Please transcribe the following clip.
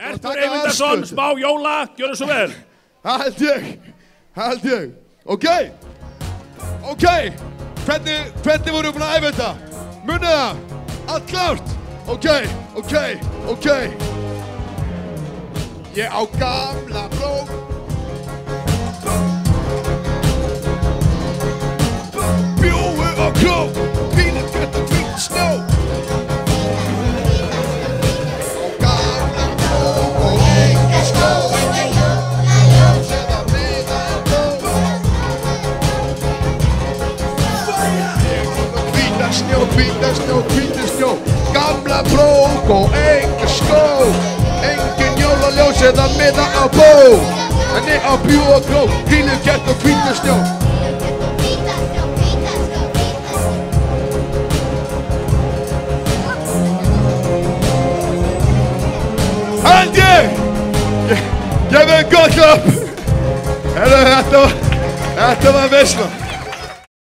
Ertur Eyvindarsson, smá jóla, gjör það svo vel. Held ég, held ég. Ok, ok, hvernig, hvernig voru búin að æfa þetta? Munið það, allt klárt? Ok, ok, ok. Ég á gamla blók. Snjó, hvíta snjó, hvíta snjó. Gamla brók og enga skó. Engin jólaljós eða miða á bó. En ég á bjú og gró Hvílu gert og hvíta snjó. Held ég! Ég- Gefðu þeim gott upp þetta var Þetta var veisla